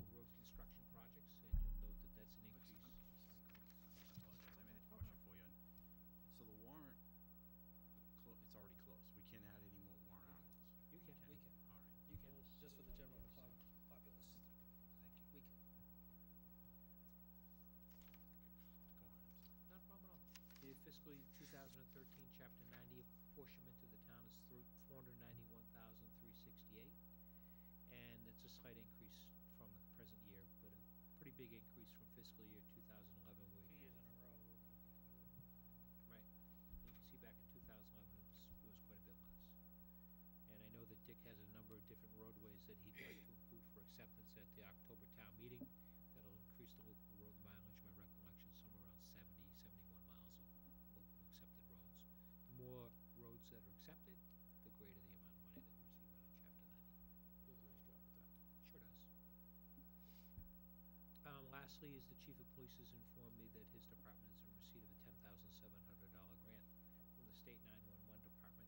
local road construction projects, and you'll note that that's an increase. I'm sorry, Greg. I apologize, I made a question for you. So the warrant, clo- it's already closed, we can't add any more warrant articles? You can. We can, All right, You can. just for the general pop- populace, thank you. we can. Go on, I'm sorry. Not a problem at all. The fiscal year two thousand and thirteen, chapter ninety apportionment to the town is through four hundred ninety-one thousand, three sixty-eight. And it's a slight increase from the present year, but a pretty big increase from fiscal year two thousand eleven, where Two years in a row. Right. You can see back in two thousand eleven, it was, it was quite a bit less. And I know that Dick has a number of different roadways that he'd like to include for acceptance at the October town meeting. That'll increase the local road mileage, lastly, is the chief of police has informed me that his department is in receipt of a ten thousand seven hundred dollar grant from the state nine-one-one department.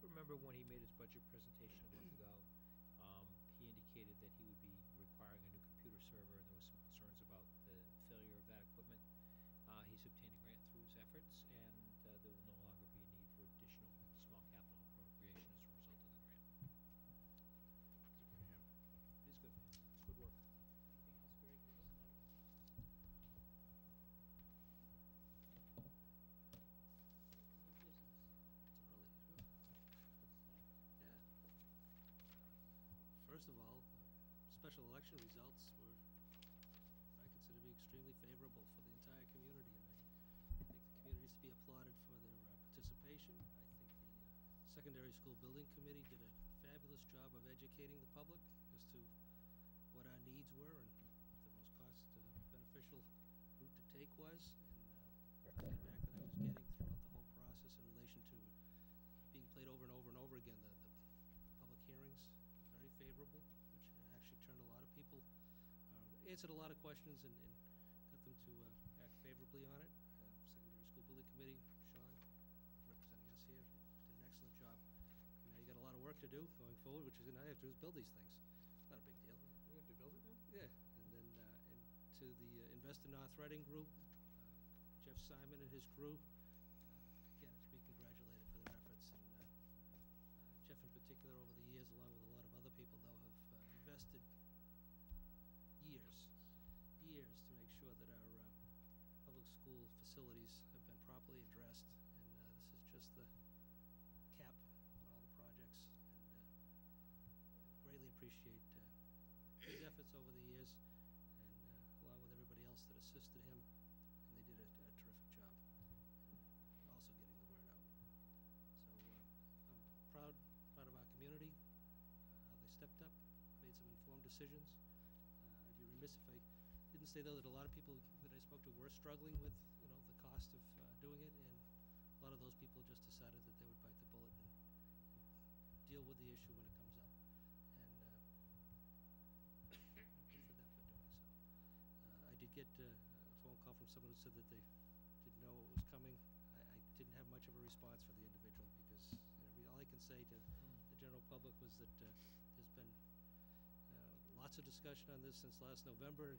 Remember when he made his budget presentation a month ago, um, he indicated that he would be requiring a new computer server, and there was some concerns about the failure of that equipment. Uh, he's obtained a grant through his efforts, and, First of all, uh, special election results were, I consider to be extremely favorable for the entire community, and I think the community is to be applauded for their uh, participation. I think the uh, Secondary School Building Committee did a fabulous job of educating the public as to what our needs were and what the most cost uh, beneficial route to take was, and uh, the feedback that I was getting throughout the whole process in relation to being played over and over and over again, which actually turned a lot of people, uh, answered a lot of questions and, and got them to, uh, act favorably on it. Uh, Secondary School Building Committee, Sean, representing us here, did an excellent job. Now you got a lot of work to do going forward, which is, now you have to do is build these things. Not a big deal. We have to build it now? Yeah, and then, uh, and to the uh, Invest in North Reading Group, uh, Jeff Simon and his crew, uh, again, to be congratulated for their efforts. And uh, uh, Jeff in particular, over the years, along with a lot of people, though, have uh, invested years, years to make sure that our uh, public school facilities have been properly addressed. And uh, this is just the cap on all the projects. And uh, greatly appreciate uh, his efforts over the years, and uh, along with everybody else that assisted him, decisions. Uh, I'd be remiss if I didn't say, though, that a lot of people that I spoke to were struggling with, you know, the cost of uh, doing it, and a lot of those people just decided that they would bite the bullet and and deal with the issue when it comes up. And uh, good for them for doing so. Uh, I did get uh, a phone call from someone who said that they didn't know it was coming. I, I didn't have much of a response for the individual because all I can say to the general public was that lots of discussion on this since last November,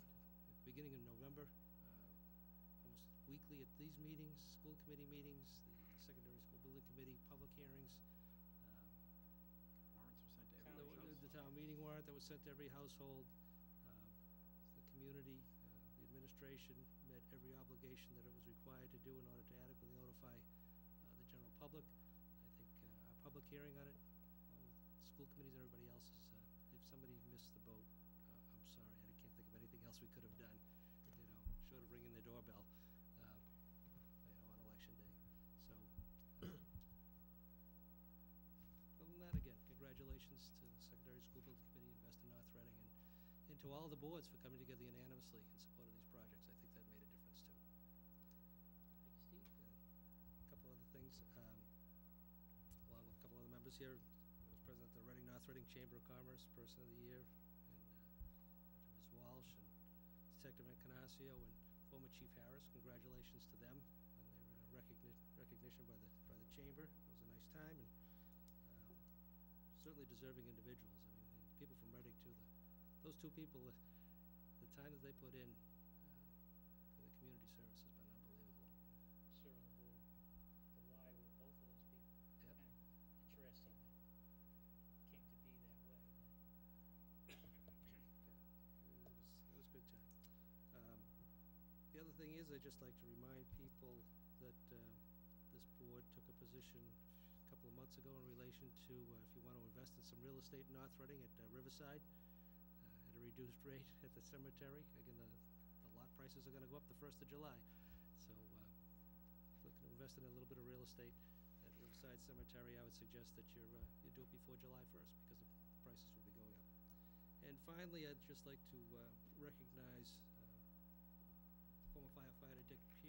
beginning of November, uh, almost weekly at these meetings, school committee meetings, the secondary school building committee, public hearings. um, Warrants were sent to Town the, everyone the town meeting warrant that was sent to every household, um, the community, uh, the administration met every obligation that it was required to do in order to adequately notify, uh, the general public. I think, uh, our public hearing on it, along with school committees and everybody else is, uh, if somebody missed the boat, uh, I'm sorry, and I can't think of anything else we could have done, you know, short of ringing the doorbell, uh, you know, on election day, so. uh, other than that, again, congratulations to the Secondary School Building Committee, Invest in North Reading, and, and to all the boards for coming together unanimously in support of these projects. I think that made a difference too. Thank you, Steve. A couple other things, um, along with a couple other members here, of the Reading North Reading Chamber of Commerce, Person of the Year, and, uh, Ms. Walsh and Detective Encarnacio and former Chief Harris. Congratulations to them on their uh, recogni- recognition by the, by the chamber. It was a nice time and, uh, certainly deserving individuals. I mean, people from Reading too, the, those two people, the time that they put in thing is, I'd just like to remind people that uh, this board took a position a couple of months ago in relation to, uh, if you want to invest in some real estate in North Reading at uh, Riverside, uh, at a reduced rate at the cemetery. Again, the, the lot prices are gonna go up the first of July. So, uh, looking to invest in a little bit of real estate at Riverside Cemetery, I would suggest that uh, you do it before July first, because the prices will be going up. And finally, I'd just like to recognize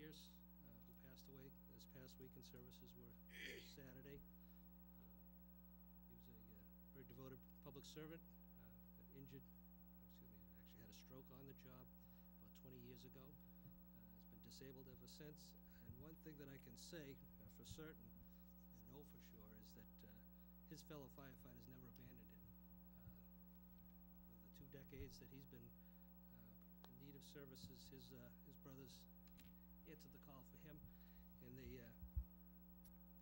Pierce, uh, who passed away this past week, and services were Saturday. Uh, He was a uh, very devoted public servant, uh, got injured, excuse me, actually had a stroke on the job about 20 years ago. Has been disabled ever since. And one thing that I can say for certain, and know for sure, is that his fellow firefighters never abandoned him. For the two decades that he's been in need of services, his, uh, his brothers answered the call for him, and they, uh,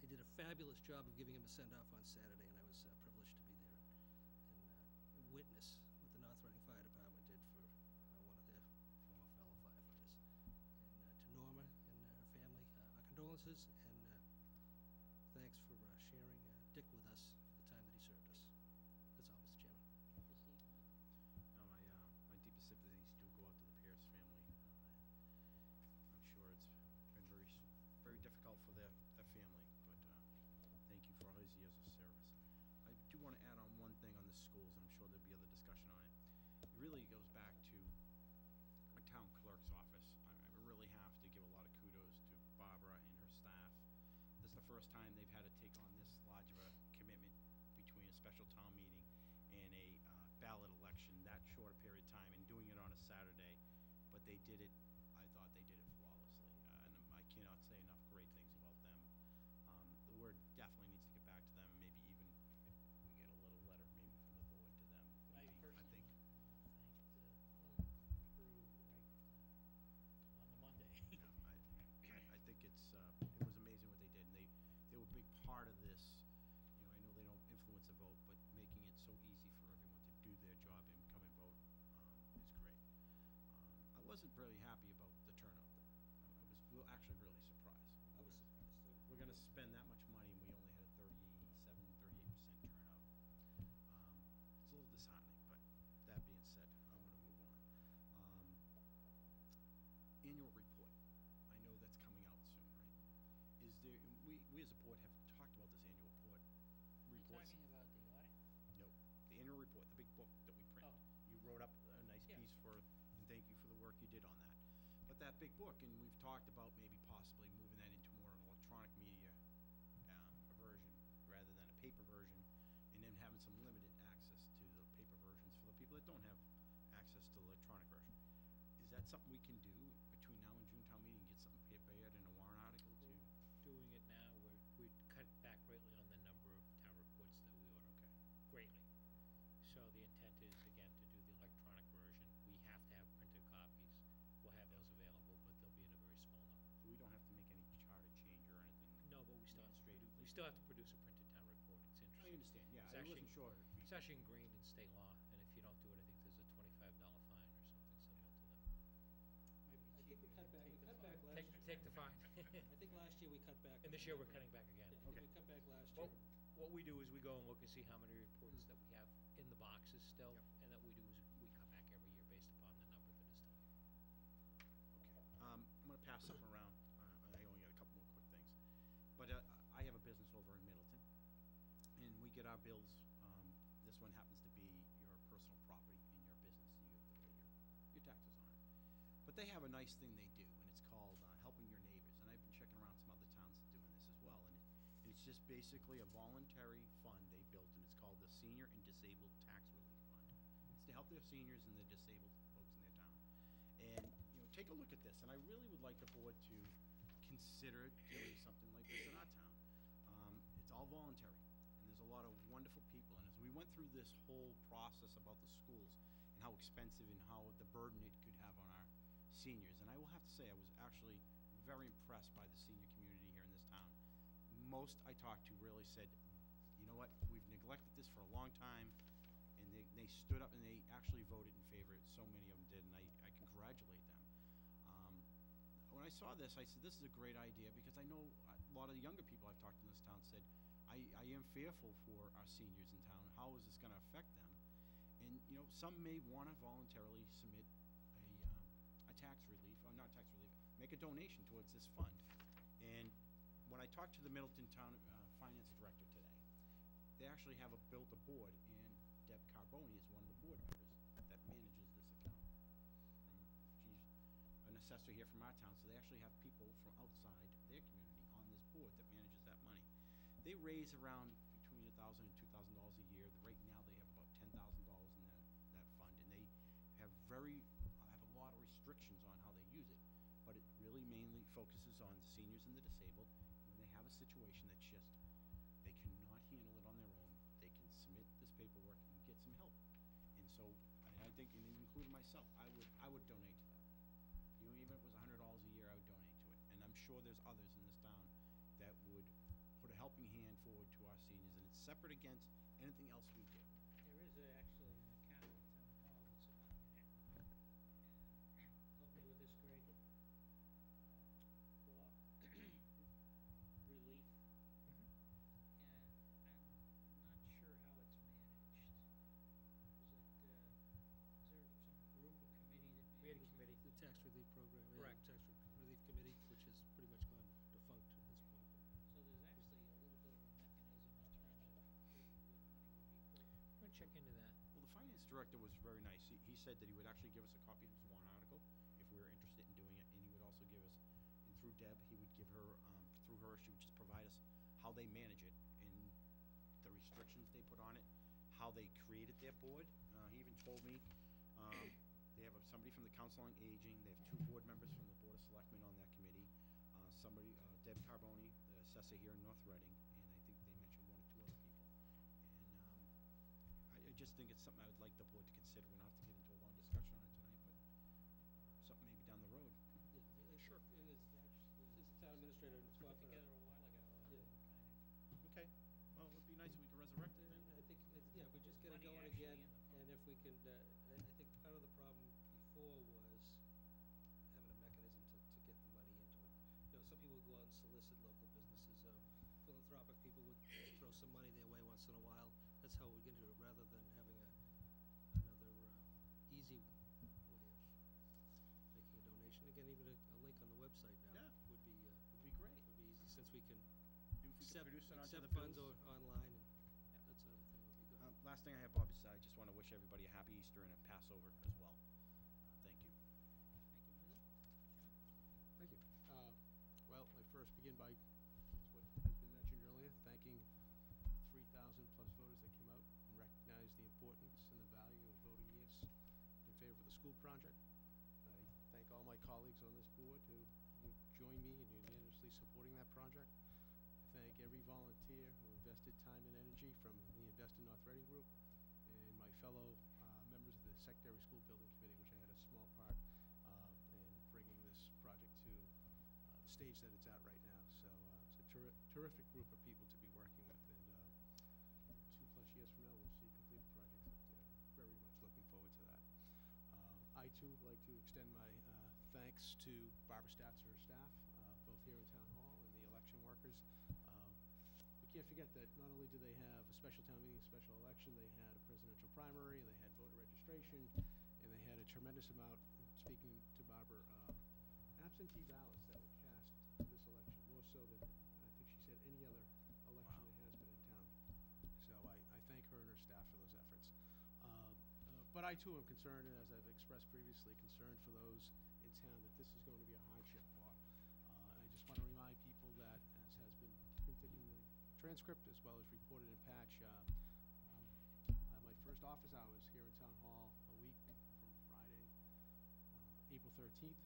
they did a fabulous job of giving him a send-off on Saturday, and I was uh, privileged to be there and, uh, witness what the North Reading Fire Department did for uh, one of their former fellow firefighters. And uh, to Norma and her family, uh, our condolences, very difficult for their, their family, but, uh, thank you for all his years of service. I do wanna add on one thing on the schools, I'm sure there'll be other discussion on it. It really goes back to our town clerk's office. I, I really have to give a lot of kudos to Barbara and her staff. This is the first time they've had to take on this large of a commitment between a special town meeting and a uh, ballot election that short a period of time and doing it on a Saturday. But they did it, wasn't really happy about the turnout though. I I was real- actually really surprised. I was surprised, too. We're gonna spend that much money and we only had a 37, 38 percent turnout. Um, It's a little disheartening, but that being said, I'm gonna move on. Um, Annual report, I know that's coming out soon, right? Is there, and we, we as a board have talked about this annual report, You reports. talking about the audit? No, the annual report, the big book that we print. Oh. You wrote up a nice Yeah. piece for, and you for the work you did on that. But that big book, and we've talked about maybe possibly moving that into more an electronic media um, version rather than a paper version, and then having some limited access to the paper versions for the people that don't have access to the electronic version. Is that something we can do between now and June town meeting, get something prepared in a warrant article to? Doing it now, we're, we cut back greatly on the number of town reports that we order. Okay. Greatly. So the No, but we still have to, produ- we Administratively. still have to produce a printed town report. It's interesting. I understand, yeah, It's I actually- wasn't sure. if we- It's actually ingrained in state law, and if you don't do it, I think there's a twenty-five dollar fine or something similar to that. Might I think we cheaper cut back, we take the cut fine. back last Take, year. take the fine. I think last year we cut back. And this year, we're cutting back again. Yeah, I think Okay. we cut back last Well, year. what we do is we go and look and see how many reports that we have in the boxes still, Yep. and that we do is we cut back every year based upon the number that is still here. Okay, um, I'm gonna pass something around, get our bills, um, this one happens to be your personal property in your business, you have to pay your, your taxes on it. But they have a nice thing they do, and it's called, uh, helping your neighbors, and I've been checking around some other towns doing this as well, and it, it's just basically a voluntary fund they built, and it's called the Senior and Disabled Tax Relief Fund. It's to help their seniors and the disabled folks in their town. And, you know, take a look at this, and I really would like the board to consider doing something like this in our town. Um, it's all voluntary, lot of wonderful people, and as we went through this whole process about the schools and how expensive and how the burden it could have on our seniors. And I will have to say, I was actually very impressed by the senior community here in this town. Most I talked to really said, you know what, we've neglected this for a long time, and they, they stood up and they actually voted in favor, so many of them did, and I, I congratulate them. Um, when I saw this, I said, this is a great idea, because I know a lot of the younger people I've talked to in this town said, I, I am fearful for our seniors in town, how is this gonna affect them? And, you know, some may wanna voluntarily submit a, um, a tax relief, or not tax relief, make a donation towards this fund. And when I talked to the Middleton Town, uh, Finance Director today, they actually have a, built a board, and Deb Carboni is one of the board members that manages this account. From, she's an assessor here from our town, so they actually have people from outside their community on this board that. They raise around between a thousand and two thousand dollars a year. Right now, they have about ten thousand dollars in that, that fund, and they have very, have a lot of restrictions on how they use it. But it really mainly focuses on seniors and the disabled. When they have a situation that's just, they cannot handle it on their own, they can submit this paperwork and get some help. And so, and I think, and including myself, I would, I would donate to that. You know, even if it was hundred dollars a year, I would donate to it. And I'm sure there's others in helping hand forward to our seniors, and it's separate against anything else we do. There is a- actually director was very nice. He, he said that he would actually give us a copy of his warrant article if we were interested in doing it, and he would also give us, and through Deb, he would give her, um, through her, she would just provide us how they manage it and the restrictions they put on it, how they created their board. Uh, he even told me, um, they have a- somebody from the Council on Aging, they have two board members from the Board of Selectmen on that committee, uh, somebody, uh, Deb Carboni, the assessor here in North Reading, just think it's something I would like the board to consider. We don't have to get into a long discussion on it tonight, but something maybe down the road. Yeah, uh, Sure. It's, Actually, town administrator, it's put what, together a while ago and yeah. Okay, well, it would be nice if we could resurrect it then. I think, it's- yeah, if we just get it Money going actually again, in the fund. and if we can, uh, I, I think part of the problem before was having a mechanism to, to get the money into it. You know, some people would go out and solicit local businesses, uh, philanthropic people would throw some money their way once in a while. That's how we get into it, rather than having a, another, uh, easy way of making a donation. Again, even a, a link on the website now Yeah. would be, uh, Would be great. would be easy, since we can If we could accept, produce it onto accept the funds bills. o- online and that sort of thing would be good. Um, last thing I have, Bob, is I just wanna wish everybody a happy Easter and a Passover as well. Uh, Thank you. Thank you, Thank you. Uh, Well, I first begin by, school project. I thank all my colleagues on this board who joined me in unanimously supporting that project. I Thank every volunteer who invested time and energy from the Invest in North Reading Group and my fellow uh, members of the Secondary School Building Committee, which I had a small part um, in bringing this project to uh, the stage that it's at right now. So uh, it's a terri- terrific group of people to be working with, and uh, two plus years from now, we'll I too would like to extend my uh, thanks to Barbara Stats and her staff, uh, both here in Town Hall and the election workers. Um, We can't forget that not only do they have a special town meeting, a special election, they had a presidential primary, they had voter registration, and they had a tremendous amount, speaking to Barbara, um, absentee ballots that But I too am concerned, and as I've expressed previously, concerned for those in town that this is going to be a hardship for. Uh, I just want to remind people that, as has been printed in the transcript as well as reported in Patch, uh, um, my first office hours here in Town Hall a week from Friday, uh, April thirteenth